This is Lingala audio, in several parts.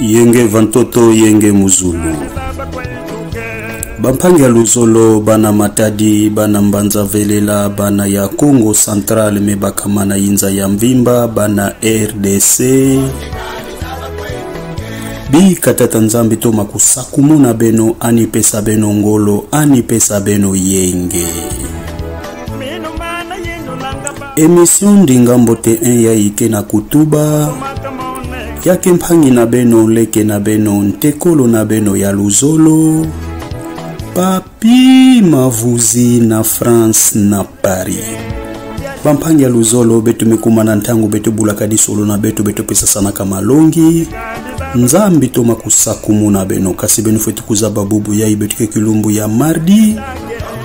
yenge vantoto yenge muzulu bampangi ya luzolo bana matadi bana mbanza velela bana ya congo central me bakama na yinza ya mvimba bana rdc bikatata nzambe to makusakumu na beno anipesa beno ngolo anipesa beno yenge Emission ndinga mbote en ya ike na kutuba yake mpangi na beno leke na beno ntekolo na beno ya luzolo papi mavuzi na france na paris bampangi ya luzolo betu mikuma na ntango betu bulaka lisolo na betu betu pesasanaka malongi nzambi to makusakumu na beno kasi beno feti kuza babubu ya ibetuke kilumbu ya mardi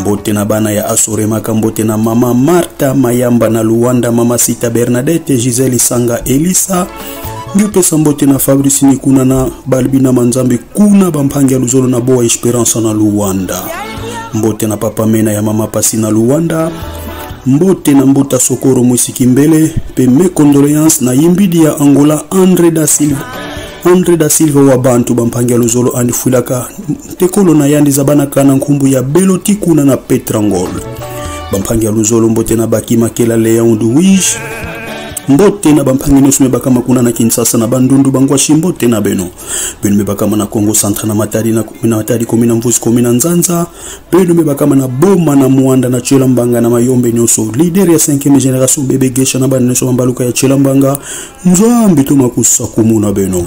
mbote na bana ya asoremaka mbote na mama marta mayamba na luanda mama sita bernadette gisele isanga elisa ndiopesa mbote na fabrice nikuna na balbi na manzambe kuna bampangi ya luzolo na boa esperance na luanda mbote na papa mena ya mama pasi na luanda mbote na mbuta sokoro mwisiki mbele mpe mes condoléances na yimbidi ya angola andre da silva Andre da Silva wa bantu bampangi ya lozolo andifuilaka ntekolo na yandi zabanaka na nkumbu ya beloti kuna na petrangol bampangi ya lozolo mbote na baki makela leon duwige mbote na bampangi nyonso mibakama kuna na kinsasa na bandundu bangwashi mbote na beno bino mibakama na kongo centre na matadi na matadi komi na mvuzi komi na nzanza bino mibakama na boma na mwanda na tshela mbanga na mayombe nyonso lider ya 5e generation bebe gesha na bana nyonso bambaluka ya tshela mbanga nzambe to makusa komona bino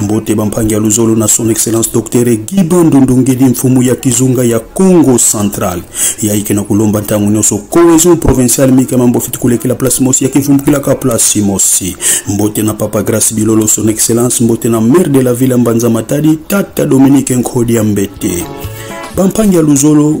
mbote bampangi ya luzolo na son excellence doctere giba ndondongedi mfumu ya kizunga ya congo central yaike na kolomba ntango nyonso cohesion provinciale mika mambo fiti kolekela place mosi yakivumbukilaka place mosi mbote na papa grace bilolo son excellence mbote na maire de la ville mbanza matadi tata dominique nkodi ya mbete bampangi ya luzolo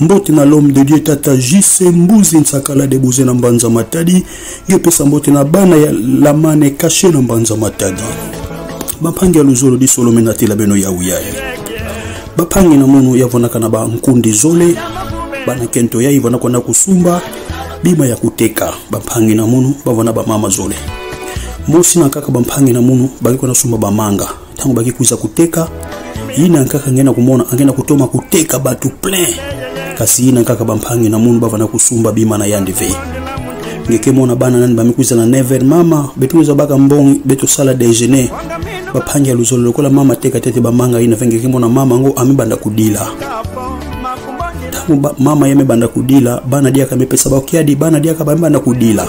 mbote na l'homme de dieu tata jc mbuzi nsakala de boze na mbanza matadi yo pesa mbote na bana ya lamane kashe na mbanza matadi bapangi ya luzolo disolo menatela beno yawuyaye bapangi na mono yavonaka na bankundi zole bana kento ya ivana kona kusumba bima ya kuteka bampangi na munu bavona bamama zole mosi na kaka bampangi na munu bakikona sumba bamanga ntango baki kuza koteka ye na nkaka ngai na komona angai na kotoma koteka bato plein kasi ye na nkaka bampangi na moni bavanda kosumba bima na yande vei ngeke mona bana nani bamikuza na never mama betuza baka mbongi betosala dejeuner bapangi ya luzolo lokola mama teka tete bamanga ina vengeke mona mama yango amibanda kodila ntango mama ye amibanda kodila bana diaka mipesa bakiadi bana diaka bamibanda kodila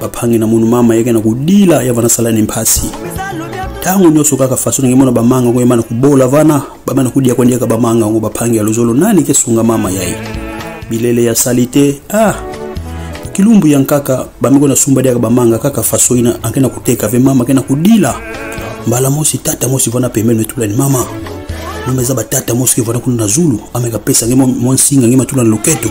bapangi na munu mama yeke na kodila ya vana salani mpasi ntango nyonso kaka faso ndenge mona bamanga yango yema na kobola vana bama na kodia kondiaka bamanga yango bapangi ya lozolo nani kesunga mama ya ye bilele ya salite ah kilumbu ya nkaka bamiko na sumba diaka bamanga kaka faso ina anke na koteka ve mama ke na kodila mbala mosi tata mosi vana pembeni metulani mama mama eza batata mosi ke vana kuna na zulu ameka pesa nge mwa nsinga nge matula na loketo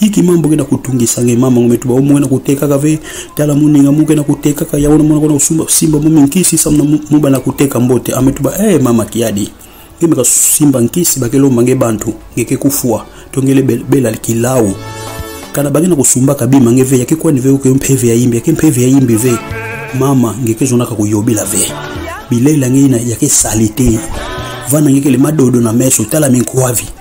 yiki mambo okenda kotungisa nge mama ngo metu baomo okenda kotekaka ve tala moninga mo okenda kotekaka yango na mona kona kosumba simba mo minkisi sam na moba na koteka mbote ametu ba e eh, mama kiadi nge meka simba nkisi bakelomba nge bantu ngeke kufua tongele bela kilau kana bange na kosumbaka bima nge ve yake kwani ve oke mpeve ya yimbi yake mpeve ya yimbi ve mama ngeke zonaka koyobila ve bilela nge ina yake salite vana ngekele madodo na meso tala minkwavi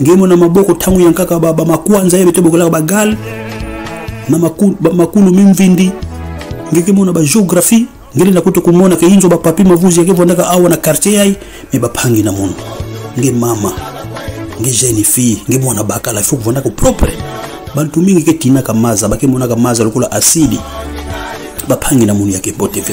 ngemo na maboko ntango ya kaka bamakwanza ya bete bokolaka bagale na makulu mimvindi ngeke mona bageographie ngeli na kutu kumona ke inzo bapapi mavuzi yake vondaka awa na quartier yai me bapangi na mono nge mama nge jeune fille nge mwana bakala ifo kuvondaka propre bantu mingi ke tinaka maza bake monaka maza lokola asili bapangi na mono yake mpo tv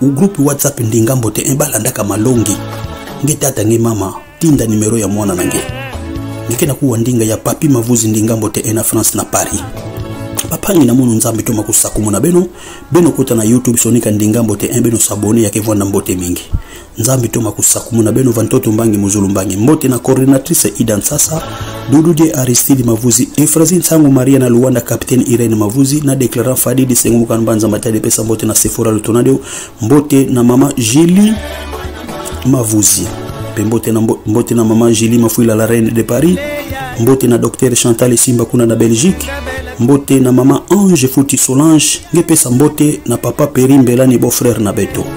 groupe whatsapp ndi ngambo te un balandaka malongi nge tata nge mama tinda numero ya mwana na nge ngeke nakuwa ndinga ya papi mavuzi ndi ngambo te na france na paris bapangi na mono nzambe to makosakumu na beno beno kota na youtube sonika ndi ngambo te un beno sabone yake vwanda mbote mingi nzambe to makusakumu na beno vantoto mbangi mozulu mbangi mbote na coordinatrice ida nsasa dududie aristide mavuzi efrasi nsango maria na luanda capitaine irene mavuzi na declarant fadi lisengo mokano banzambe ati alipesa mbote na sefora lutonadeo mbote na mama julie mavuzi mpe mbote na, mbote na mama julie mafuila la reine de paris mbote na docteur chantal esimba kuna na belgique mbote na mama ange futi solange ngepesa mbote na papa peri mbelani beau frère na beto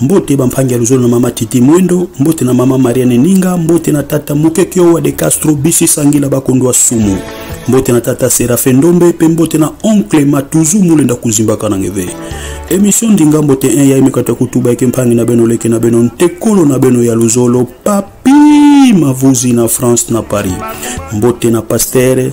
mbote bampangi ya luzolo na mama titi mwendo mbote na mama mariane ninga mbote na tata mukekiowa de castro bisi sangila bakondwa sumu mbote na tata serafe ndombe mpe mbote na oncle matuzu mulenda kuzimbaka na ngeve emission ndingambo te 1 ya emekata kutuba eke mpangi na beno leke na beno ntekolo na beno ya luzolo papi mavuzi na france na paris mbote na pastere